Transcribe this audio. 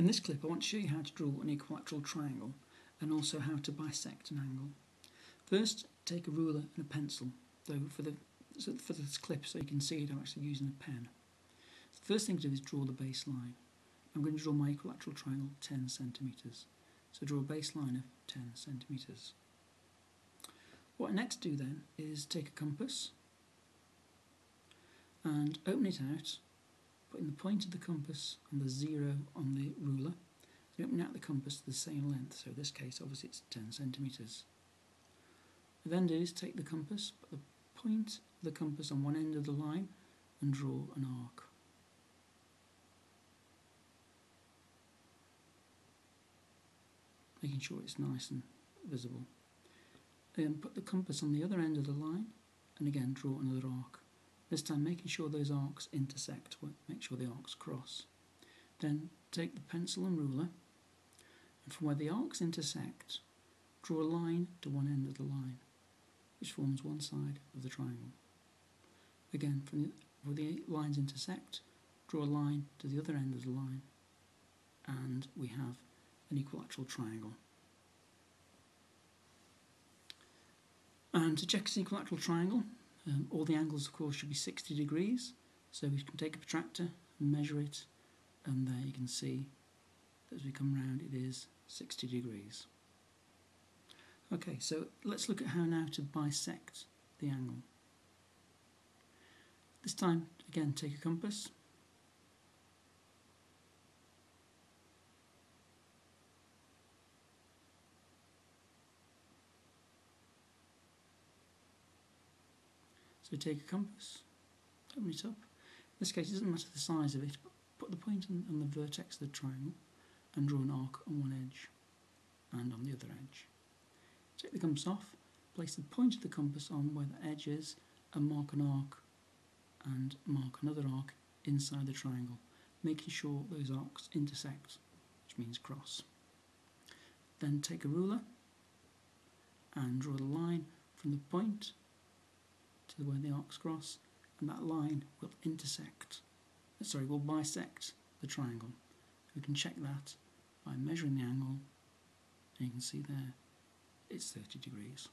In this clip I want to show you how to draw an equilateral triangle and also how to bisect an angle. First take a ruler and a pencil, though for, the, for this clip so you can see it I'm actually using a pen. The first thing to do is draw the baseline. I'm going to draw my equilateral triangle 10 centimetres. So draw a baseline of 10 centimetres. What I next do then is take a compass and open it out putting the point of the compass and the zero on the ruler and opening out the compass to the same length, so in this case obviously it's 10 centimetres. Then do is take the compass, put the point of the compass on one end of the line and draw an arc. Making sure it's nice and visible. Then put the compass on the other end of the line and again draw another arc. This time making sure those arcs intersect, make sure the arcs cross. Then take the pencil and ruler and from where the arcs intersect, draw a line to one end of the line, which forms one side of the triangle. Again, from the, where the lines intersect, draw a line to the other end of the line, and we have an equilateral triangle. And to check an equilateral triangle, um, all the angles, of course, should be 60 degrees. So we can take a protractor and measure it, and there you can see as we come round, it is 60 degrees. Okay, so let's look at how now to bisect the angle. This time, again, take a compass. So take a compass, open it up. In this case, it doesn't matter the size of it, but put the point on, on the vertex of the triangle and draw an arc on one edge and on the other edge. Take the compass off, place the point of the compass on where the edge is and mark an arc and mark another arc inside the triangle, making sure those arcs intersect, which means cross. Then take a ruler and draw the line from the point where the arcs cross and that line will intersect, uh, sorry, will bisect the triangle. We can check that by measuring the angle and you can see there it's 30 degrees.